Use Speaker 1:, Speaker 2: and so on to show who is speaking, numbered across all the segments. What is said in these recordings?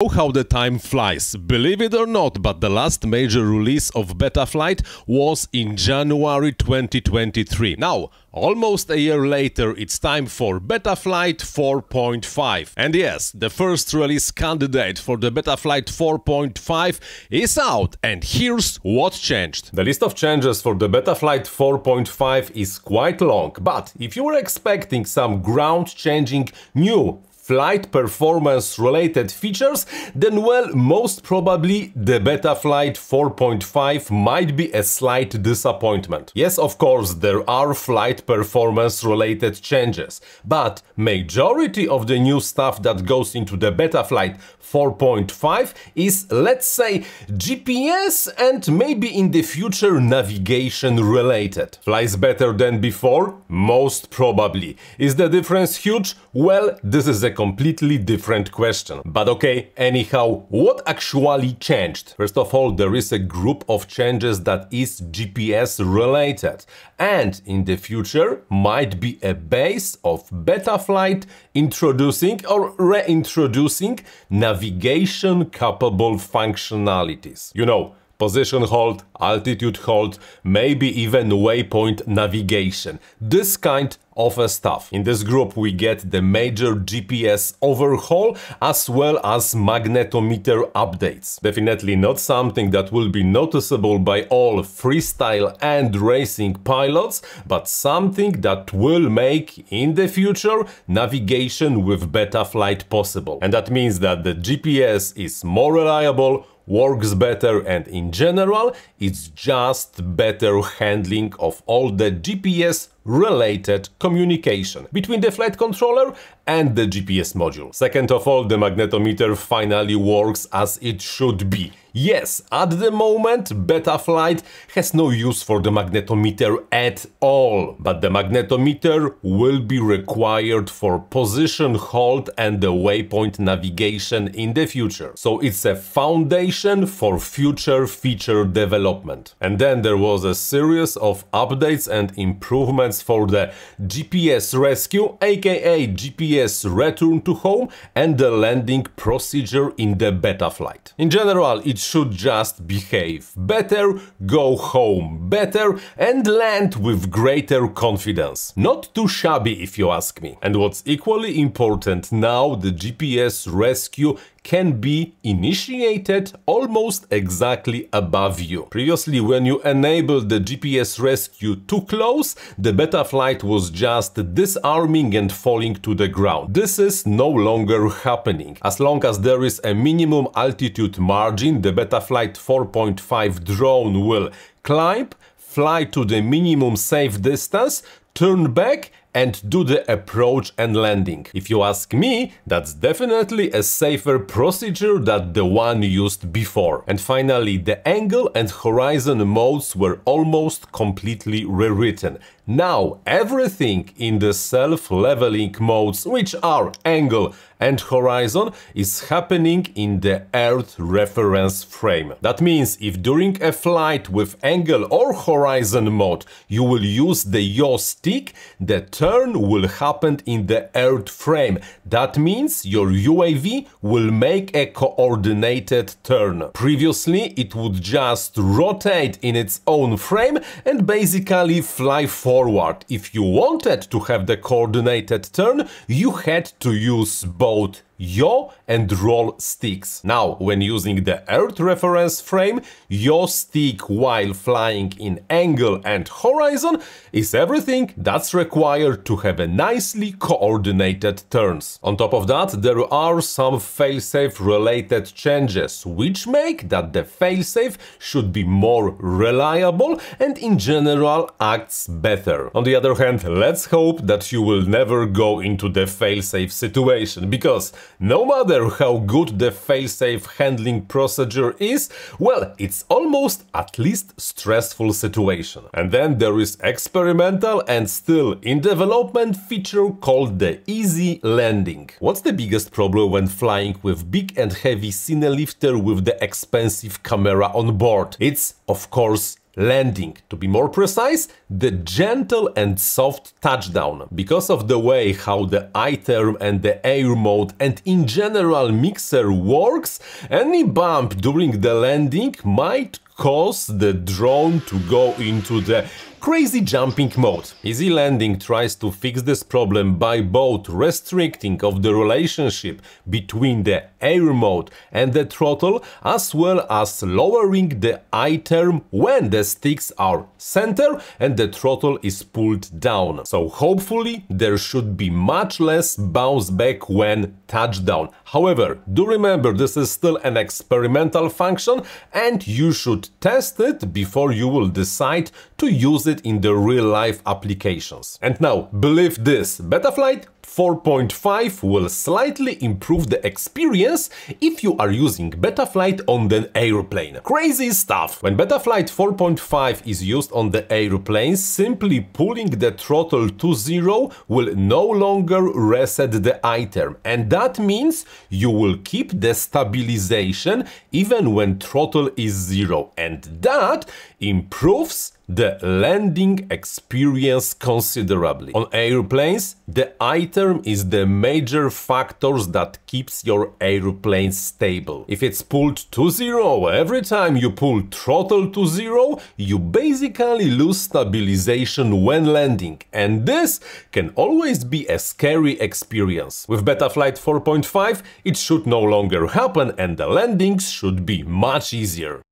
Speaker 1: Oh, how the time flies. Believe it or not, but the last major release of Betaflight was in January 2023. Now, almost a year later, it's time for Betaflight 4.5. And yes, the first release candidate for the Betaflight 4.5 is out, and here's what changed. The list of changes for the Betaflight 4.5 is quite long, but if you were expecting some ground-changing new flight performance related features, then well, most probably the Betaflight 4.5 might be a slight disappointment. Yes, of course, there are flight performance related changes, but majority of the new stuff that goes into the Betaflight 4.5 is, let's say, GPS and maybe in the future navigation related. Flies better than before? Most probably. Is the difference huge? Well, this is a completely different question. But okay, anyhow, what actually changed? First of all, there is a group of changes that is GPS related and in the future might be a base of Betaflight introducing or reintroducing navigation capable functionalities. You know, position hold, altitude hold, maybe even waypoint navigation. This kind of stuff. In this group we get the major GPS overhaul as well as magnetometer updates. Definitely not something that will be noticeable by all freestyle and racing pilots, but something that will make in the future navigation with Betaflight possible. And that means that the GPS is more reliable, works better and in general it's just better handling of all the GPS related communication between the flight controller and the GPS module. Second of all, the magnetometer finally works as it should be. Yes, at the moment Betaflight has no use for the magnetometer at all, but the magnetometer will be required for position hold and the waypoint navigation in the future. So it's a foundation for future feature development. And then there was a series of updates and improvements for the GPS rescue, aka GPS return to home and the landing procedure in the Betaflight. In general, it should just behave better, go home better and land with greater confidence. Not too shabby if you ask me. And what's equally important now, the GPS rescue can be initiated almost exactly above you. Previously, when you enabled the GPS rescue too close, the Betaflight was just disarming and falling to the ground. This is no longer happening. As long as there is a minimum altitude margin, the Betaflight 4.5 drone will climb, fly to the minimum safe distance, turn back and do the approach and landing. If you ask me, that's definitely a safer procedure than the one used before. And finally, the angle and horizon modes were almost completely rewritten. Now everything in the self-leveling modes, which are angle and horizon, is happening in the Earth reference frame. That means if during a flight with angle or horizon mode you will use the yaw stick, the turn will happen in the Earth frame. That means your UAV will make a coordinated turn. Previously it would just rotate in its own frame and basically fly forward forward. If you wanted to have the coordinated turn, you had to use both Vote yaw and roll sticks. Now, when using the Earth reference frame, yaw stick while flying in angle and horizon is everything that's required to have a nicely coordinated turns. On top of that, there are some failsafe related changes, which make that the failsafe should be more reliable and in general acts better. On the other hand, let's hope that you will never go into the failsafe situation, because no matter how good the failsafe handling procedure is, well, it's almost at least stressful situation. And then there is experimental and still in development feature called the easy landing. What's the biggest problem when flying with big and heavy Cinelifter with the expensive camera on board? It's, of course, landing. To be more precise, the gentle and soft touchdown. Because of the way how the iTerm and the air mode and in general mixer works, any bump during the landing might cause the drone to go into the Crazy jumping mode. Easy Landing tries to fix this problem by both restricting of the relationship between the air mode and the throttle as well as lowering the iTerm when the sticks are center and the throttle is pulled down. So hopefully there should be much less bounce back when touchdown. However, do remember this is still an experimental function and you should test it before you will decide to use it in the real-life applications. And now, believe this, Betaflight 4.5 will slightly improve the experience if you are using Betaflight on the airplane. Crazy stuff! When Betaflight 4.5 is used on the airplane, simply pulling the throttle to zero will no longer reset the iTerm. and that means you will keep the stabilization even when throttle is zero and that improves the landing experience considerably. On airplanes, the iTerm is the major factors that keeps your airplane stable. If it's pulled to zero every time you pull throttle to zero, you basically lose stabilization when landing and this can always be a scary experience. With Betaflight 4.5 it should no longer happen and the landings should be much easier.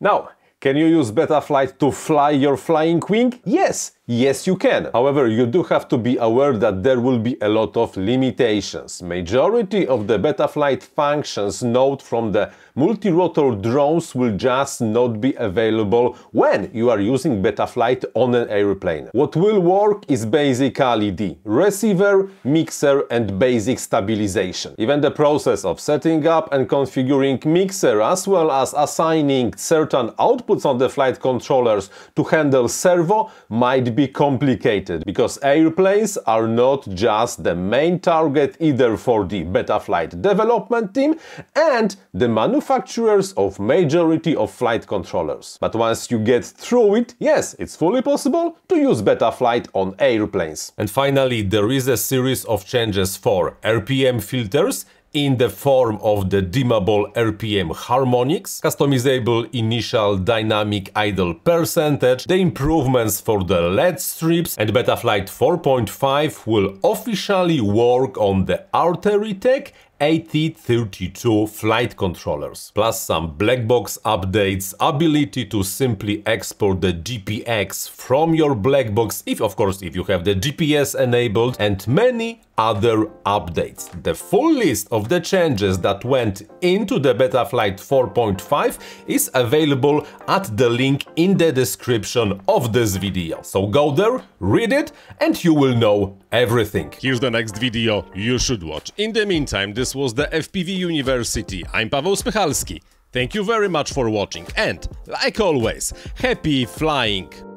Speaker 1: Now, can you use Betaflight to fly your flying wing? Yes, Yes, you can. However, you do have to be aware that there will be a lot of limitations. Majority of the Betaflight functions note from the multi-rotor drones will just not be available when you are using Betaflight on an airplane. What will work is basically the receiver, mixer and basic stabilization. Even the process of setting up and configuring mixer as well as assigning certain outputs on the flight controllers to handle servo might be complicated because airplanes are not just the main target either for the Betaflight development team and the manufacturers of majority of flight controllers. But once you get through it, yes, it's fully possible to use Betaflight on airplanes. And finally, there is a series of changes for RPM filters in the form of the dimmable RPM harmonics, customizable initial dynamic idle percentage, the improvements for the LED strips and Betaflight 4.5 will officially work on the Arterytek AT32 flight controllers, plus some black box updates, ability to simply export the GPX from your black box, if of course if you have the GPS enabled, and many other updates. The full list of the changes that went into the Betaflight 4.5 is available at the link in the description of this video. So go there, read it, and you will know everything.
Speaker 2: Here's the next video you should watch. In the meantime, this was the FPV University. I'm Paweł Spychalski. Thank you very much for watching and, like always, happy flying!